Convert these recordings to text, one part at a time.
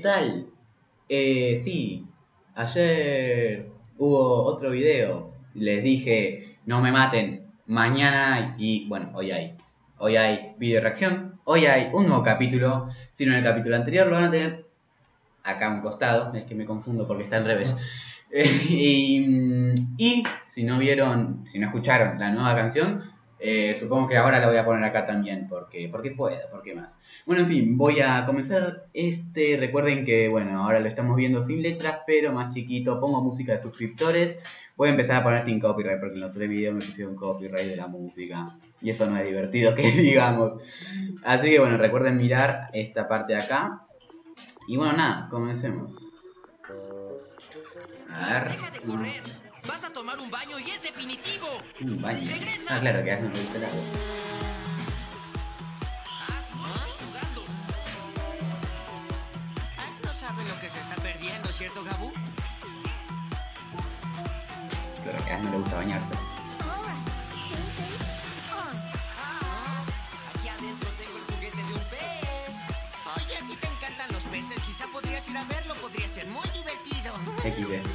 Muy buenas, ¿qué tal? Eh, sí, ayer hubo otro video. Les dije, no me maten, mañana y bueno, hoy hay. Hoy hay video reacción, hoy hay un nuevo capítulo. Si no en el capítulo anterior lo van a tener acá a un costado, es que me confundo porque está al revés. y, y si no vieron, si no escucharon la nueva canción, eh, supongo que ahora la voy a poner acá también, porque, porque puedo, porque más. Bueno, en fin, voy a comenzar este. Recuerden que, bueno, ahora lo estamos viendo sin letras, pero más chiquito. Pongo música de suscriptores. Voy a empezar a poner sin copyright, porque en los tres videos me pusieron copyright de la música. Y eso no es divertido, que digamos. Así que, bueno, recuerden mirar esta parte de acá. Y bueno, nada, comencemos. A ver. Vas a tomar un baño y es definitivo. Un baño. Regresa. Ah, claro, que has no gusta el agua. Haz no sabe lo que se está perdiendo, ¿cierto, Gabu? Claro, que a no le gusta bañarse. Aquí adentro tengo el juguete de un pez. Oye, a ti te encantan los peces. Quizá podrías ir a verlo. Podría ser muy divertido. XD.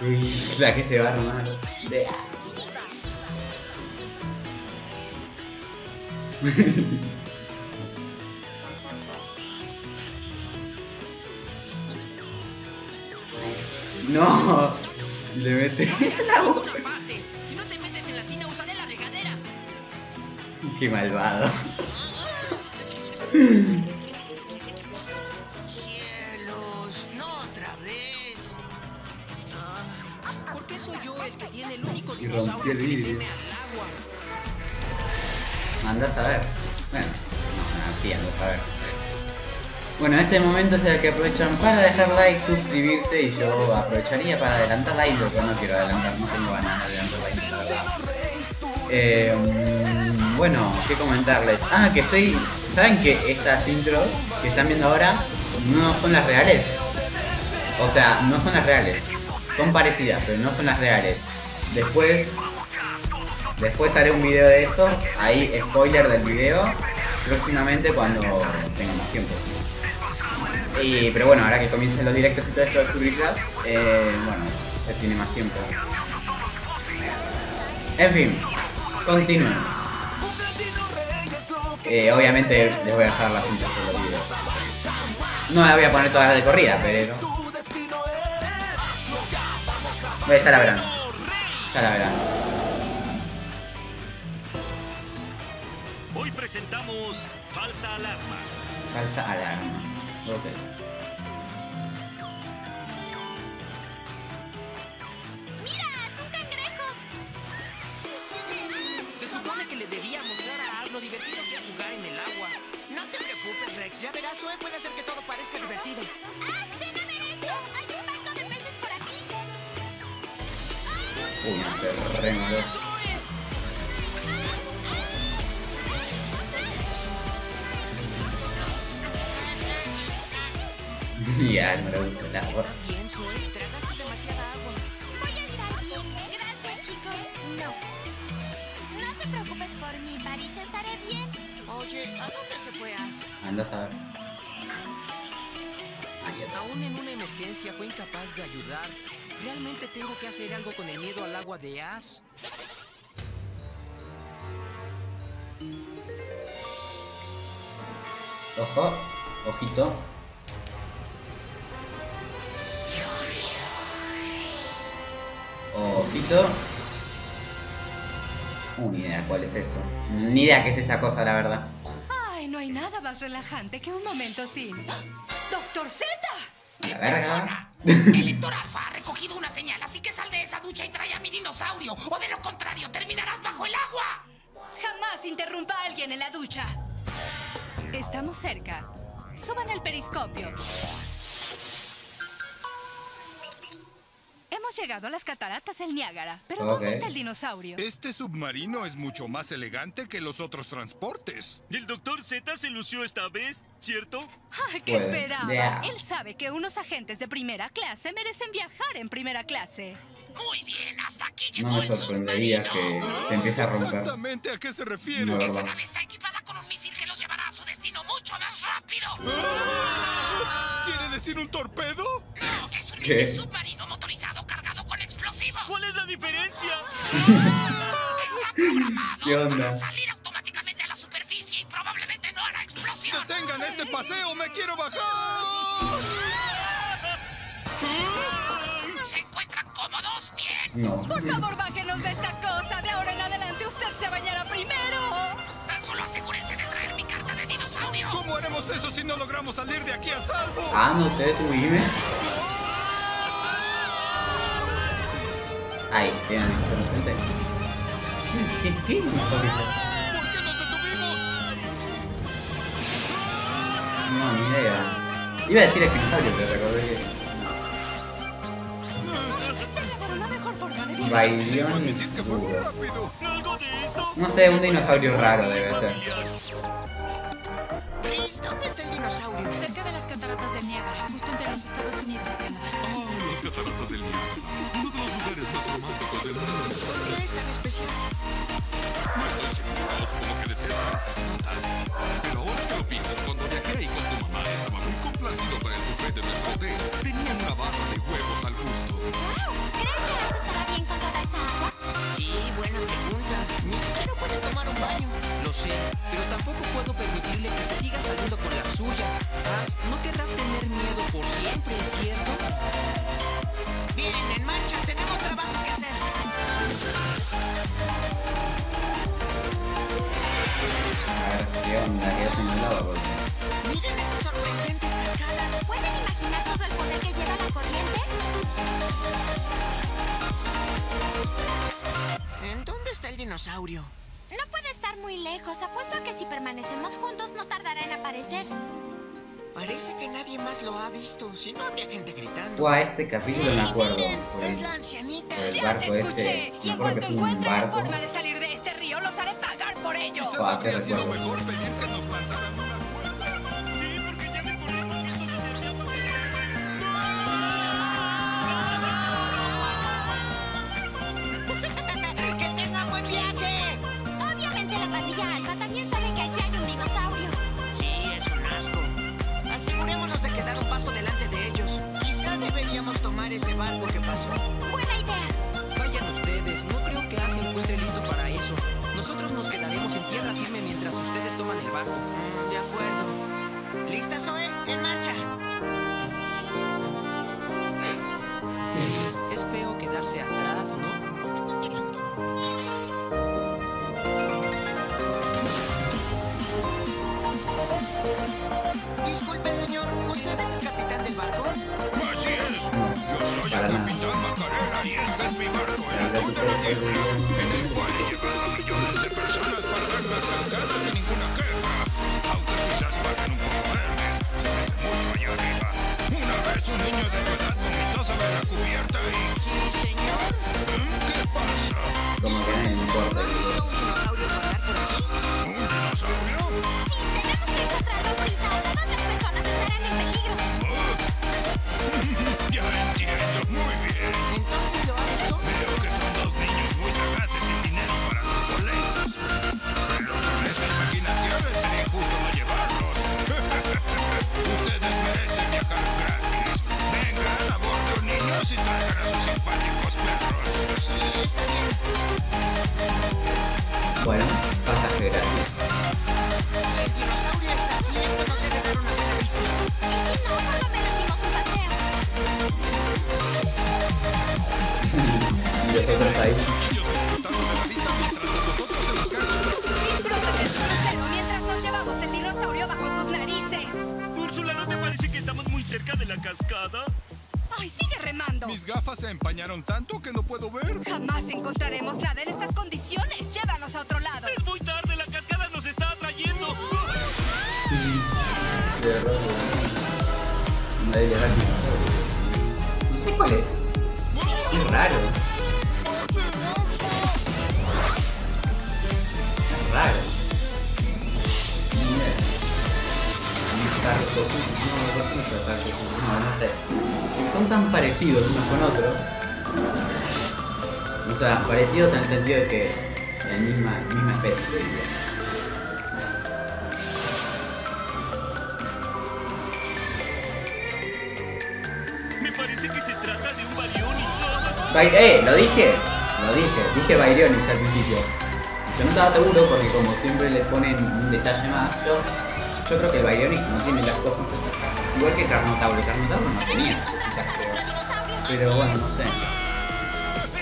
Uy, la que se va a armar. No, le mete esa Por boca. una parte, si no te metes en la tina usaré la regadera. Qué malvado. el que tiene el único Y rompió dinosaurio el vidrio. Andás a ver. Bueno, no, no, sí, andás a ver. Bueno, en este momento es el que aprovechan para dejar like, suscribirse y yo aprovecharía para adelantar like, lo que no quiero adelantar, no tengo ganas de adelantar like, la verdad. Eh, mm, bueno, ¿qué comentarles? Ah, que estoy... ¿Saben que estas intros que están viendo ahora no son las reales? O sea, no son las reales. Son parecidas, pero no son las reales. Después Después haré un video de eso, ahí spoiler del video, próximamente cuando tenga más tiempo. Y, pero bueno, ahora que comiencen los directos y todo esto de subirlas, eh, bueno, se tiene más tiempo. En fin, continuemos. Eh, obviamente les voy a dejar las cintas en los videos. No las voy a poner todas de corrida, pero... Bueno, ya la verán. Ya la verán. Hoy presentamos Falsa Alarma. Falta alarma. Ok. Se supone que le debía mostrar a Ar lo divertido que es jugar en el agua. No te preocupes, Rex. Ya verás, hoy puede hacer que todo parezca divertido. Malo. Ya, no le gusta el agua. ¿Estás bien, Zoe? Tragaste demasiada agua. Voy a estar bien. Gracias, chicos. No. No te preocupes por mí, Paris. Estaré bien. Oye, ¿a dónde se fue As? Andas a está. Aún en una emergencia fue incapaz de ayudar. ¿Realmente tengo que hacer algo con el miedo al agua de Ash? Ojo, ojito. Ojito. Uh, ni idea cuál es eso. Ni idea qué es esa cosa, la verdad. Ay, no hay nada más relajante que un momento sin. ¡Doctor Z! A la verga. Persona. El Alfa ha recogido una señal, así que sal de esa ducha y trae a mi dinosaurio. O de lo contrario, terminarás bajo el agua. Jamás interrumpa a alguien en la ducha. Estamos cerca. Suban el periscopio. Llegado a las cataratas del Niágara, pero ¿dónde está el dinosaurio? Este submarino es mucho más elegante que los otros transportes. El doctor Z se lució esta vez, ¿cierto? Ah, ¿Qué esperaba? Él sabe que unos agentes de primera clase merecen viajar en primera clase. Muy bien, hasta aquí llegó no me sorprendería el que se empiece a romper. Exactamente a qué se refiere. No, Esa nave está equipada con un misil que los llevará a su destino mucho más rápido. ¿Quiere decir un torpedo? No, es un ¿Qué? misil super la diferencia? Está ¿Qué onda? para salir automáticamente a la superficie y probablemente no hará explosión. ¡Detengan este paseo! ¡Me quiero bajar! ¿Se encuentran cómodos? Bien. No. Por favor, bájenos de esta cosa. De ahora en adelante usted se bañará primero. Tan solo asegúrense de traer mi carta de dinosaurio. ¿Cómo haremos eso si no logramos salir de aquí a salvo? Ah, no sé, tú Ahí, tienen presente. ¿Qué, qué dinosaurio? ¿Por qué nos detuvimos? No, ni idea. Iba a decir espinosaurio, pero recordé que. De. Bailión Admitid que fue muy duro. rápido. ¿Algo de? No sé, un dinosaurio raro debe ser. Chris, ¿dónde está el dinosaurio? Cerca de las cataratas del Niágara, justo entre los Estados Unidos y Canadá. Oh, las cataratas del Niágara. Uno de los lugares más románticos del mundo. ¿Qué es tan especial? No estoy seguro, supongo que de cerca las cataratas. Pero ahora que lo pienso, cuando viajé ahí con tu mamá, estaba muy complacido con el buffet de nuestro hotel. Tenían una barra de huevos al gusto. ¡Wow! ¿Creen que Buzz estará bien con toda esa agua? Sí, buena pregunta. Ni siquiera puede tomar un baño. Lo sé, pero tampoco No querrás tener miedo por siempre, ¿cierto? Bien, en marcha. Tenemos trabajo que hacer. A ver, ¿qué onda? ¿Qué hacen al lado? Miren esas sorprendentes cascadas. ¿Pueden imaginar todo el poder que lleva la corriente? ¿En dónde está el dinosaurio? No puede estar muy lejos. Apuesto a que si permanecemos juntos no tardará en aparecer. Parece que nadie más lo ha visto. Si no, habría gente gritando. A este capítulo me acuerdo. Por es la ancianita. por el Ya barco te escuché. este. Y en cuanto encuentre la forma de salir de este río, los haré pagar por ello. Quizás habría sido mejor pedir que nos lanzaran ese barco que pasó. Buena idea. Vayan ustedes, no creo que Ash se encuentre listo para eso. Nosotros nos quedaremos en tierra firme mientras ustedes toman el barco. Mm, de acuerdo. ¿Lista, Zoe? En marcha. Es feo quedarse atrás, ¿no? Disculpe, señor. ¿Usted es el capitán del barco? Para nada. capitán cerca de la cascada? ¡Ay, sigue remando! Mis gafas se empañaron tanto que no puedo ver. Jamás encontraremos nada en estas condiciones. Llévanos a otro lado. Es muy tarde, la cascada nos está atrayendo. No sé cuál es. Es raro. Es raro. Mira. No, sé. Son tan parecidos unos con otros. O sea, parecidos en el sentido de que la misma, misma especie, diría. Parece que se trata de un eh, lo dije, lo dije, dije Baryonyx al principio. Yo no estaba seguro porque como siempre le ponen un detalle más, yo, yo creo que el Baryonyx no tiene las cosas estas. Igual que Carnotauro, Carnotauro no tenía pero, bueno, no sé.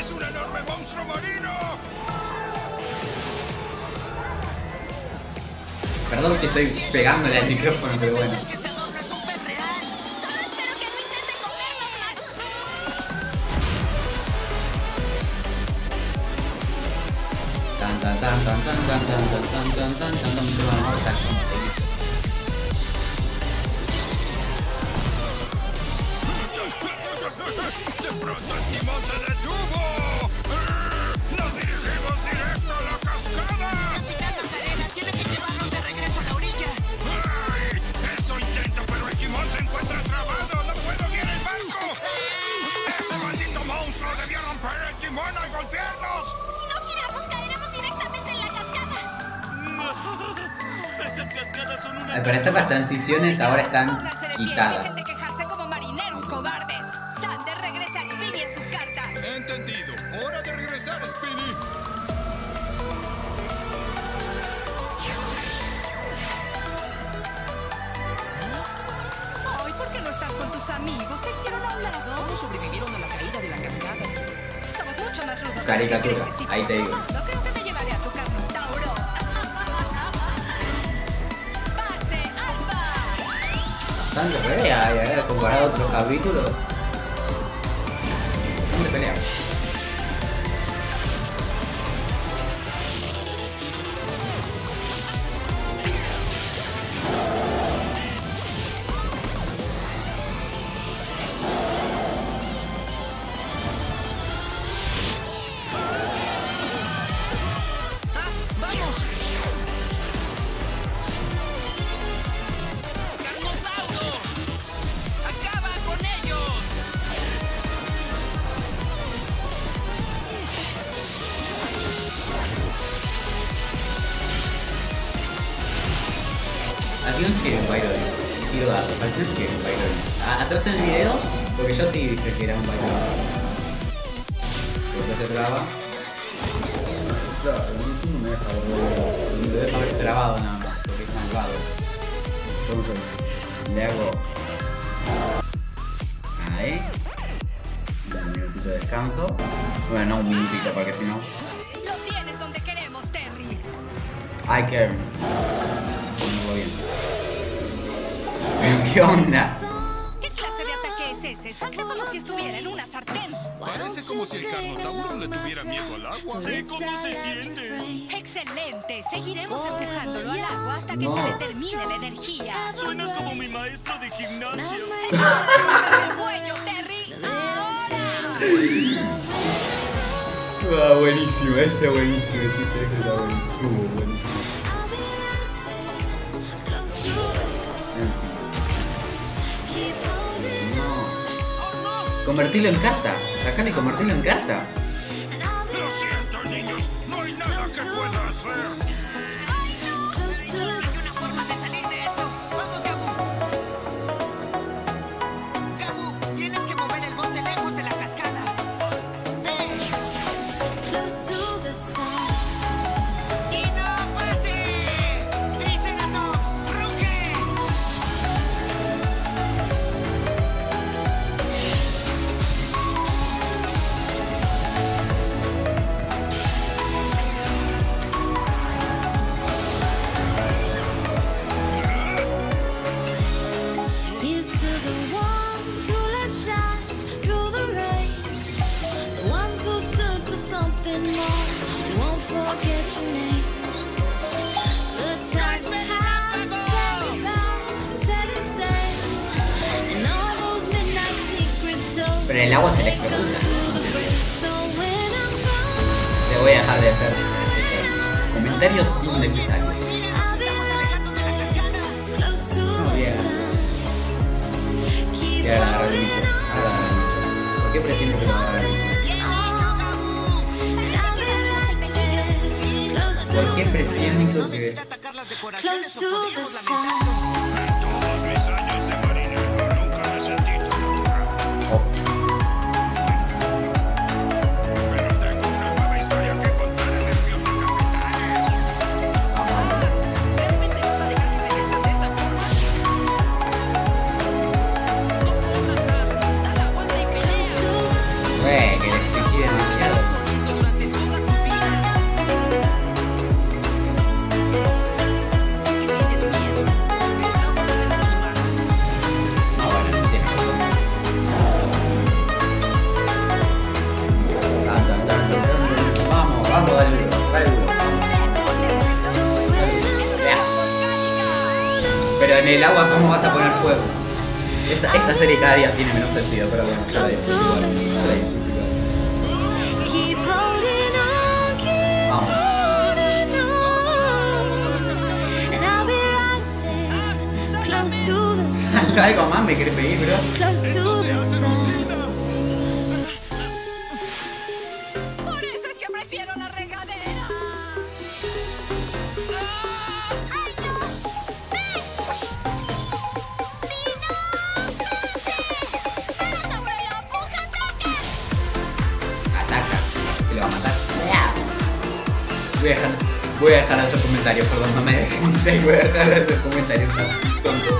¡Es un enorme monstruo marino! Perdón si estoy pegándole al micrófono, pero bueno. Este comernos, Max. Tan tan tan tan tan tan tan tan tan tan tan tan tan pronto el timón se detuvo! ¡Nos dirigimos directo a la cascada! Capitán Macarena tiene que llevarnos de regreso a la orilla. ¡Ay! Eso intento, pero el timón se encuentra trabado. ¡No puedo guiar el barco! ¡Ese maldito monstruo debió romper el timón al golpearnos! Si no giramos, caeremos directamente en la cascada. Esas cascadas son una. Parecer las transiciones ahora están quitadas. Caricatura, ahí te digo. Bastante rea, eh, comparado a otros capítulos. Atrás en el video, porque yo sí dije que era un Byron. Porque se traba. Claro, no me deja ver. Me deja ver trabado nada más, porque es malvado. Entonces, le hago. Ahí. Un minutito de descanso. Bueno, no un minutito, porque si no. Lo tienes donde queremos, Terry. Ay, que. No voy bien. Pero, ¿Qué onda? Parece como si el Carnotauro le tuviera miedo al agua. Sí, ¿cómo se siente? Excelente. Seguiremos empujándolo al agua hasta que No. se le termine la energía. Suenas como mi maestro de gimnasio. el cuello, Terry! ¡Ahora! Ah, buenísimo, ese buenísimo, ese está buenísimo, buenísimo. Convertirlo en carta. Sacar y convertirlo en carta. Pero el agua se les pregunta. Te voy a dejar de hacer comentarios innecesarios. No. Y ¿Por qué que no agarra que.? Algo más me querés pedir, bro. Por eso es que prefiero la regadera. ¡Ay, no! ¡Ven! ¡Dino! ¡Vete! ¡Tiranosaurio usa saca! Ataca. Que lo va a matar. Voy a dejar, voy a dejar de hacer comentarios, perdón, no me dejen. Voy a dejar de hacer comentarios, no,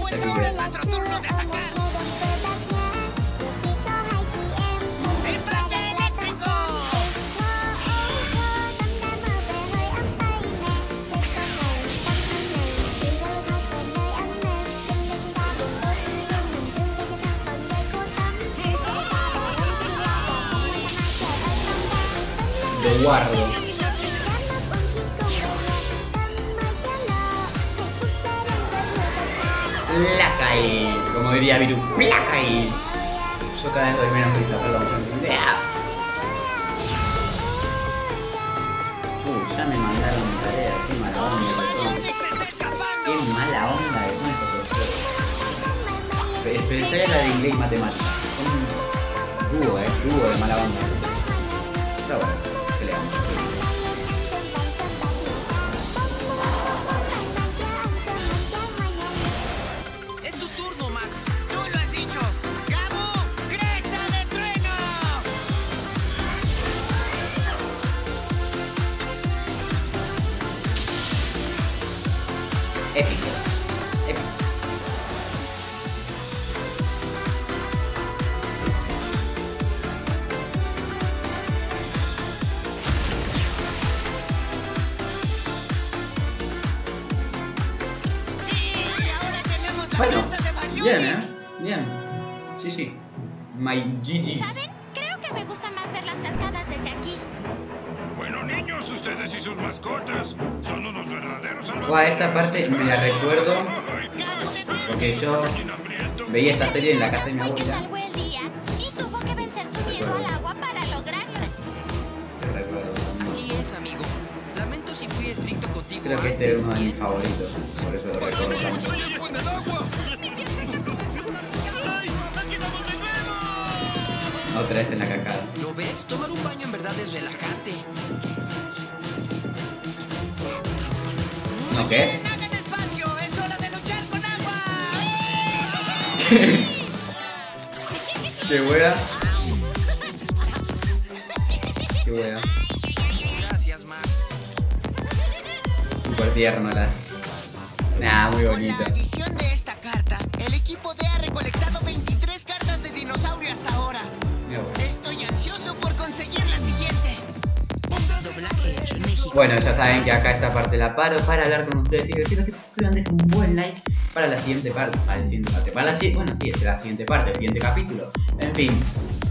pues ahora es nuestro turno de atacar. Guardo. Placa ahí. Como diría Virus. Placa ahí. Yo cada vez doy menos perdón. Uh, ya me mandaron tarea. Qué mala onda. Qué mala onda de. Pe- Pensé en la de inglés y matemáticas. Dúo, eh. Dúo de mala onda. Bueno, bien, eh. Bien. Sí, sí. My GG's. ¿Saben? Creo que me gusta más ver las cascadas desde aquí. Bueno, niños, ustedes y sus mascotas son unos verdaderos salvadores. Buah, esta parte me la recuerdo porque yo veía esta serie en la casa de mi abuela. y tuvo que vencer su miedo al agua para lograrlo. Te recuerdo. Así es, amigo. Lamento si fui estricto contigo. Creo que este es uno de mis favoritos, por eso lo recuerdo Otra vez en la cacada. ¿Lo ves? Tomar un baño en verdad es relajante. ¿No qué? ¡Nada en espacio! ¡Es hora de luchar con agua! Qué wea. Qué wea. Gracias, Max. Super tierno la. Nah, muy bonito. Bueno, ya saben que acá esta parte la paro para hablar con ustedes y les decirles que se suscriban, dejen un buen like para la siguiente parte, para la siguiente parte, para la si bueno, sí, es la siguiente parte, el siguiente capítulo. En fin,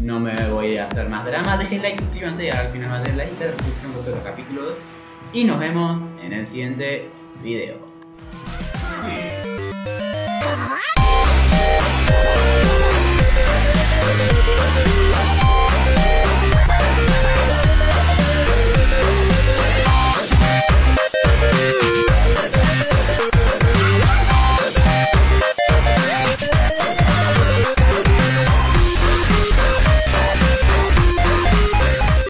no me voy a hacer más drama, dejen like, suscríbanse, y al final van a tener la lista de reproducción de todos los capítulos y nos vemos en el siguiente video.